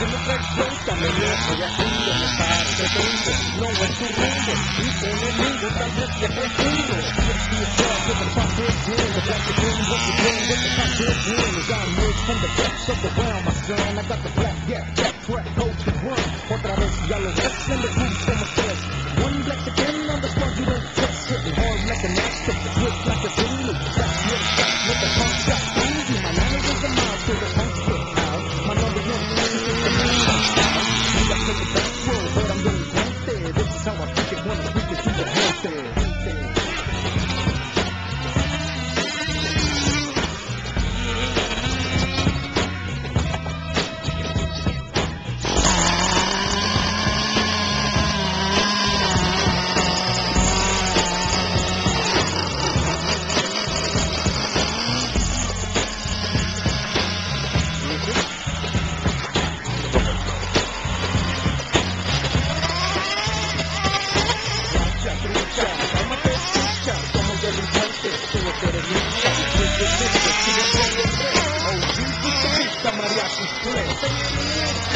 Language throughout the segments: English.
mundo. Tengo. No es tu rumbo, y con el mundo tal vez te. Yes, you I from the depths of the realm, my son. I got the black, yeah, black track, coach to run. Otra vez, ya lo ves 对委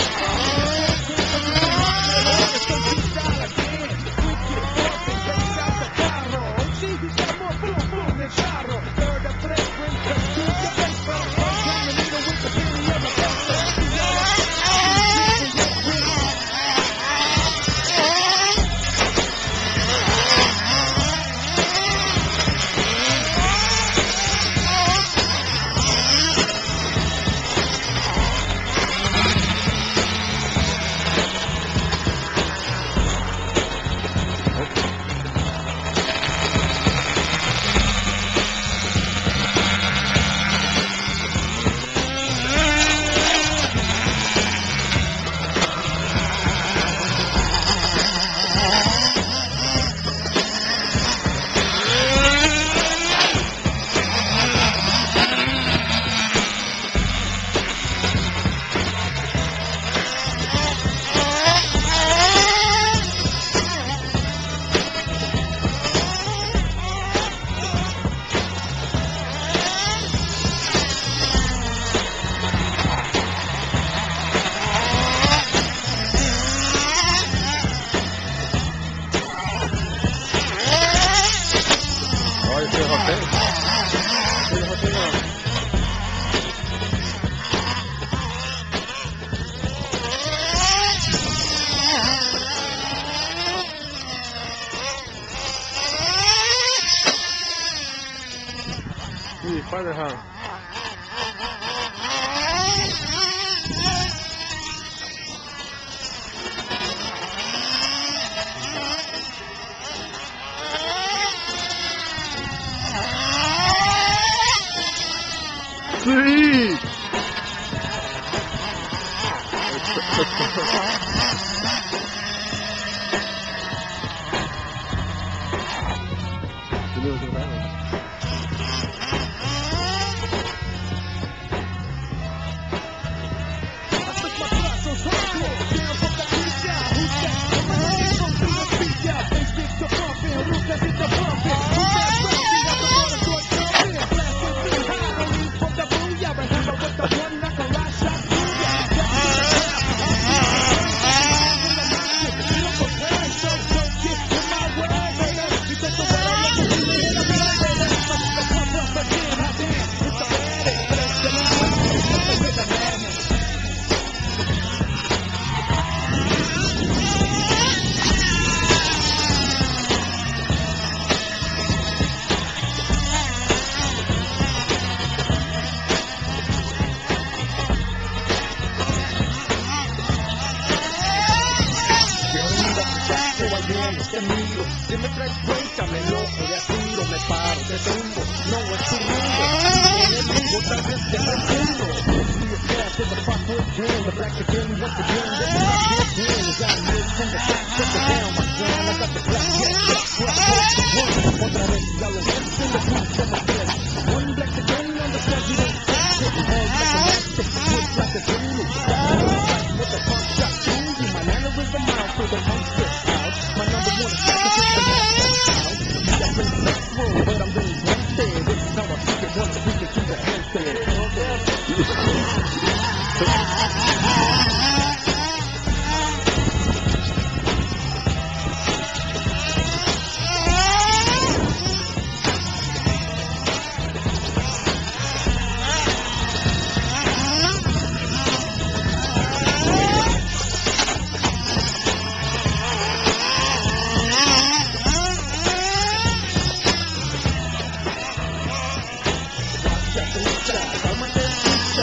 Sí, Firehound. Sí. te miro, si me traes cuenta me loco, de tiro, me paro, te tumbo, no es tu mundo, en el mundo tal vez te profundo, see yourself in the proper again, the black again, once again, the black again, as I move from the back to the down, my son, I got the black, yeah, black, black, black, otra vez, ya lo ves en the group, como tres,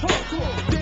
hardcore.